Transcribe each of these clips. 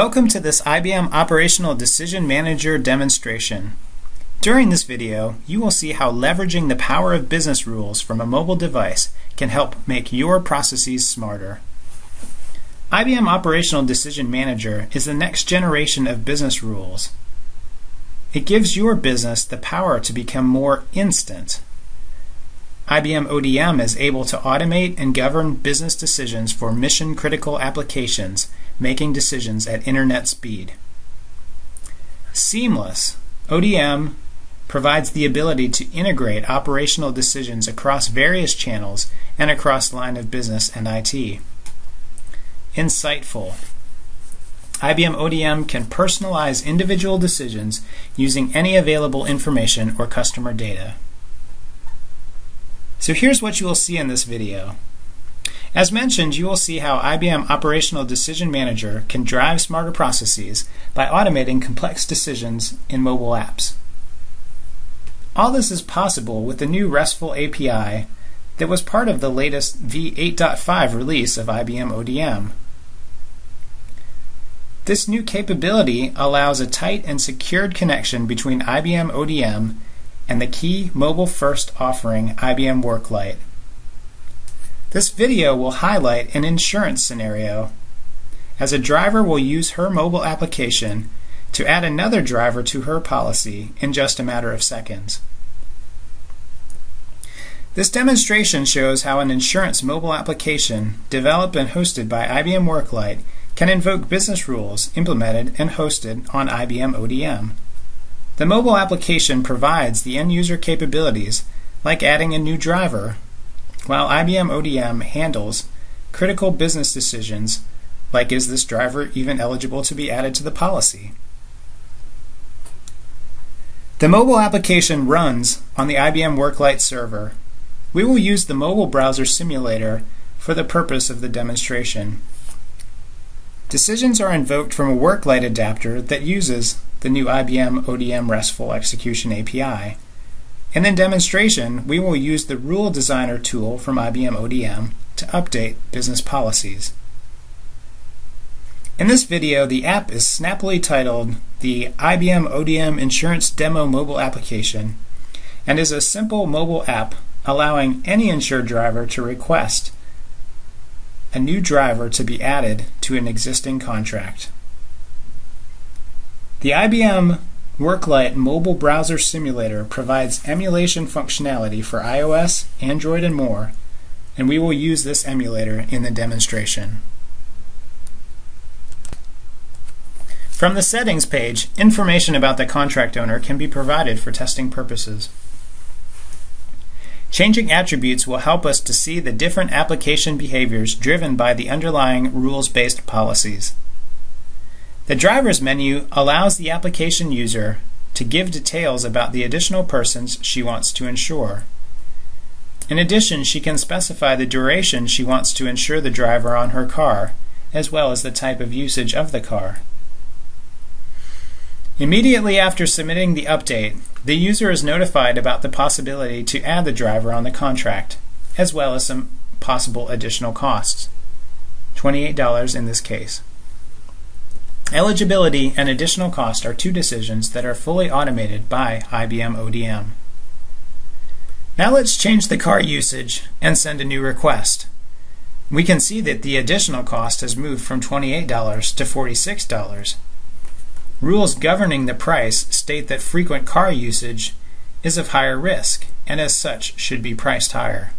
Welcome to this IBM Operational Decision Manager demonstration. During this video, you will see how leveraging the power of business rules from a mobile device can help make your processes smarter. IBM Operational Decision Manager is the next generation of business rules. It gives your business the power to become more instant. IBM ODM is able to automate and govern business decisions for mission critical applications making decisions at internet speed. Seamless ODM provides the ability to integrate operational decisions across various channels and across line of business and IT. Insightful IBM ODM can personalize individual decisions using any available information or customer data. So here's what you will see in this video. As mentioned, you will see how IBM Operational Decision Manager can drive smarter processes by automating complex decisions in mobile apps. All this is possible with the new RESTful API that was part of the latest v8.5 release of IBM ODM. This new capability allows a tight and secured connection between IBM ODM and the key mobile first offering IBM Worklight. This video will highlight an insurance scenario, as a driver will use her mobile application to add another driver to her policy in just a matter of seconds. This demonstration shows how an insurance mobile application developed and hosted by IBM Worklight can invoke business rules implemented and hosted on IBM ODM. The mobile application provides the end user capabilities like adding a new driver while IBM ODM handles critical business decisions like is this driver even eligible to be added to the policy? The mobile application runs on the IBM Worklight server. We will use the mobile browser simulator for the purpose of the demonstration. Decisions are invoked from a Worklight adapter that uses the new IBM ODM RESTful Execution API. In demonstration, we will use the Rule Designer tool from IBM ODM to update business policies. In this video, the app is snappily titled the IBM ODM Insurance Demo Mobile Application and is a simple mobile app allowing any insured driver to request a new driver to be added to an existing contract. The IBM Worklight Mobile Browser Simulator provides emulation functionality for iOS, Android, and more, and we will use this emulator in the demonstration. From the Settings page, information about the contract owner can be provided for testing purposes. Changing attributes will help us to see the different application behaviors driven by the underlying rules-based policies. The Drivers menu allows the application user to give details about the additional persons she wants to insure. In addition, she can specify the duration she wants to insure the driver on her car, as well as the type of usage of the car. Immediately after submitting the update, the user is notified about the possibility to add the driver on the contract, as well as some possible additional costs. $28 in this case. Eligibility and additional cost are two decisions that are fully automated by IBM ODM. Now let's change the car usage and send a new request. We can see that the additional cost has moved from $28 to $46. Rules governing the price state that frequent car usage is of higher risk and as such should be priced higher.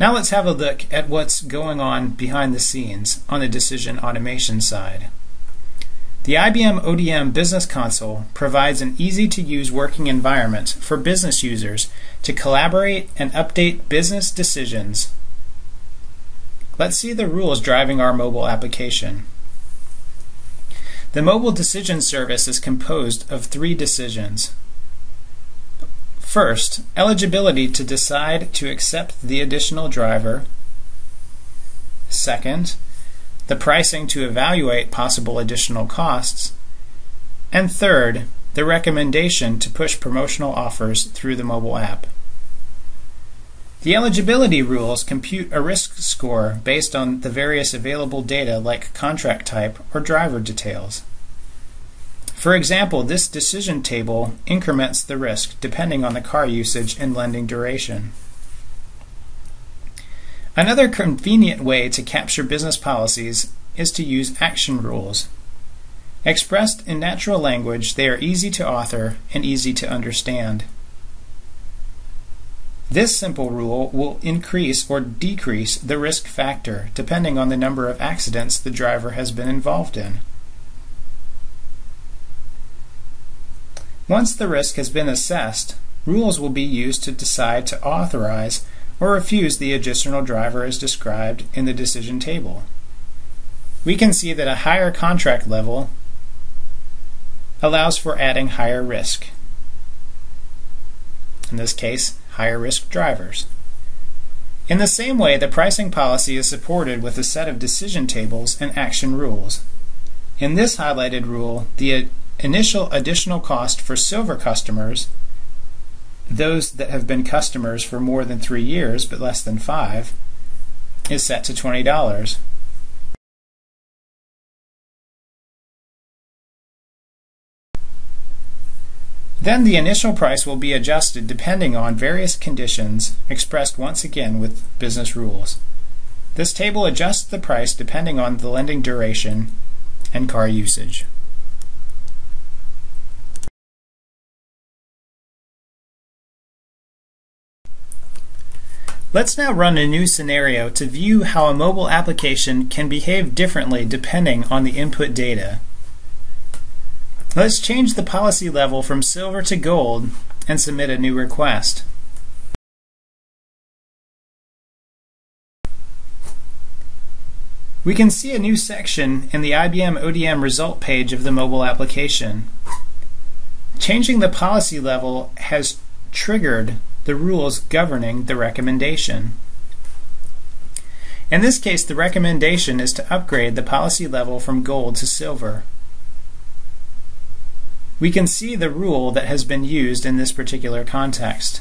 Now let's have a look at what's going on behind the scenes on the decision automation side. The IBM ODM Business Console provides an easy to use working environment for business users to collaborate and update business decisions. Let's see the rules driving our mobile application. The mobile decision service is composed of three decisions. First, eligibility to decide to accept the additional driver. Second, the pricing to evaluate possible additional costs. And third, the recommendation to push promotional offers through the mobile app. The eligibility rules compute a risk score based on the various available data like contract type or driver details. For example, this decision table increments the risk depending on the car usage and lending duration. Another convenient way to capture business policies is to use action rules. Expressed in natural language, they are easy to author and easy to understand. This simple rule will increase or decrease the risk factor depending on the number of accidents the driver has been involved in. Once the risk has been assessed, rules will be used to decide to authorize or refuse the additional driver as described in the decision table. We can see that a higher contract level allows for adding higher risk. In this case, higher risk drivers. In the same way, the pricing policy is supported with a set of decision tables and action rules. In this highlighted rule, the initial additional cost for silver customers, those that have been customers for more than three years but less than five, is set to $20. Then the initial price will be adjusted depending on various conditions expressed once again with business rules. This table adjusts the price depending on the lending duration and car usage. Let's now run a new scenario to view how a mobile application can behave differently depending on the input data. Let's change the policy level from silver to gold and submit a new request. We can see a new section in the IBM ODM result page of the mobile application. Changing the policy level has triggered the rules governing the recommendation. In this case, the recommendation is to upgrade the policy level from gold to silver we can see the rule that has been used in this particular context.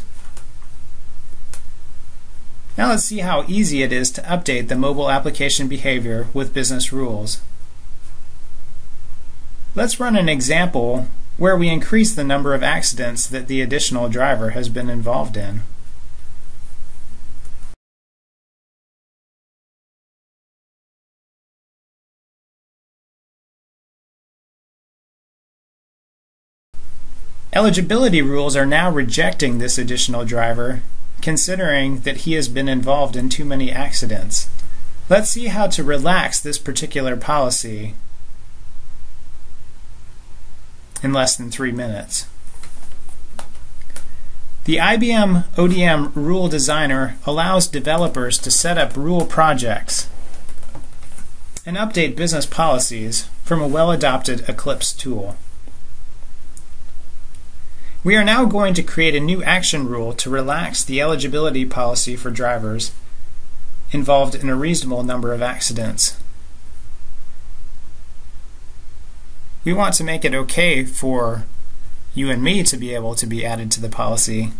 Now let's see how easy it is to update the mobile application behavior with business rules. Let's run an example where we increase the number of accidents that the additional driver has been involved in. Eligibility rules are now rejecting this additional driver, considering that he has been involved in too many accidents. Let's see how to relax this particular policy in less than three minutes. The IBM ODM Rule Designer allows developers to set up rule projects and update business policies from a well-adopted Eclipse tool. We are now going to create a new action rule to relax the eligibility policy for drivers involved in a reasonable number of accidents. We want to make it okay for you and me to be able to be added to the policy,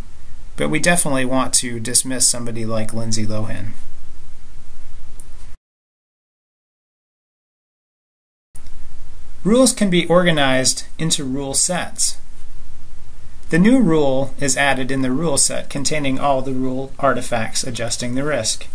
but we definitely want to dismiss somebody like Lindsay Lohan. Rules can be organized into rule sets. The new rule is added in the rule set containing all the rule artifacts adjusting the risk.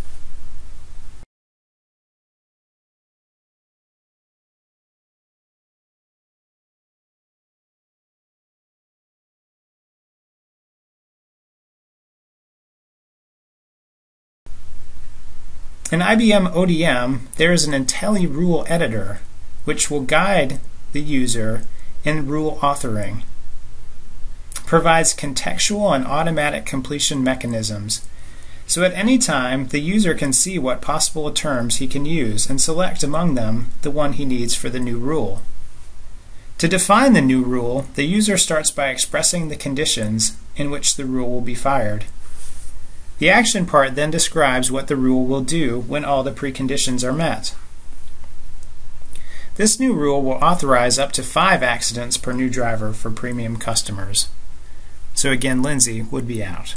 In IBM ODM, there is an IntelliRule editor, which will guide the user in rule authoring provides contextual and automatic completion mechanisms. So at any time, the user can see what possible terms he can use and select among them the one he needs for the new rule. To define the new rule, the user starts by expressing the conditions in which the rule will be fired. The action part then describes what the rule will do when all the preconditions are met. This new rule will authorize up to five accidents per new driver for premium customers. So again, Lindsay would be out.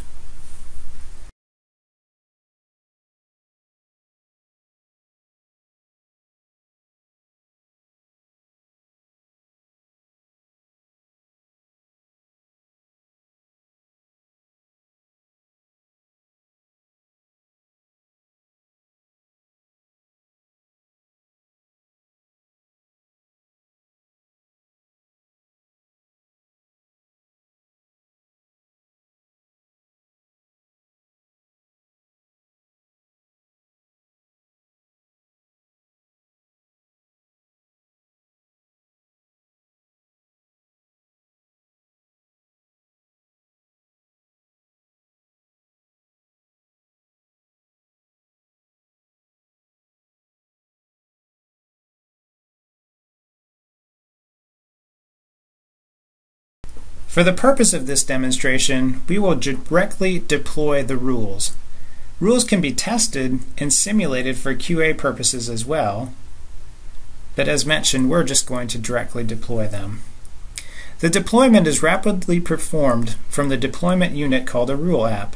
For the purpose of this demonstration, we will directly deploy the rules. Rules can be tested and simulated for QA purposes as well, but as mentioned, we're just going to directly deploy them. The deployment is rapidly performed from the deployment unit called a rule app.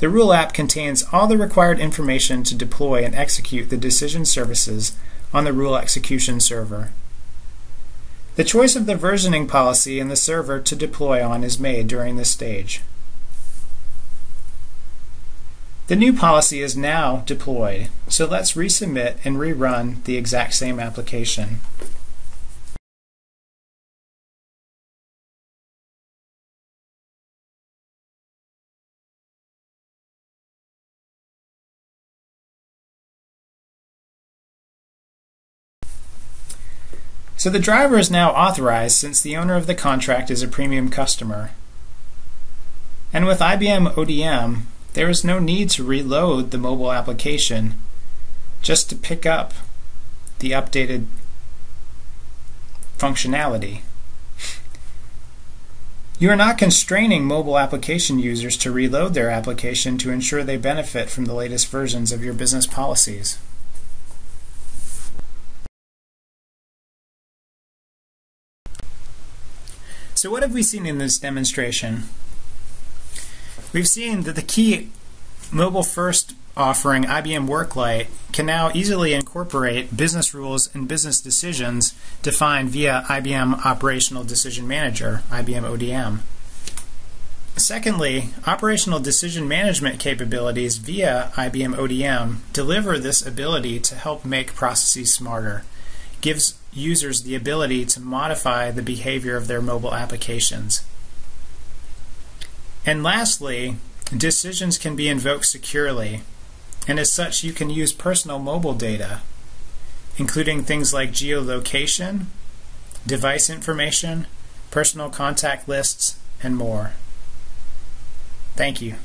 The rule app contains all the required information to deploy and execute the decision services on the rule execution server. The choice of the versioning policy in the server to deploy on is made during this stage. The new policy is now deployed, so let's resubmit and rerun the exact same application. So the driver is now authorized since the owner of the contract is a premium customer. And with IBM ODM, there is no need to reload the mobile application just to pick up the updated functionality. You are not constraining mobile application users to reload their application to ensure they benefit from the latest versions of your business policies. So what have we seen in this demonstration? We've seen that the key mobile first offering IBM Worklight can now easily incorporate business rules and business decisions defined via IBM Operational Decision Manager, IBM ODM. Secondly, operational decision management capabilities via IBM ODM deliver this ability to help make processes smarter, gives users the ability to modify the behavior of their mobile applications. And lastly, decisions can be invoked securely, and as such, you can use personal mobile data, including things like geolocation, device information, personal contact lists, and more. Thank you.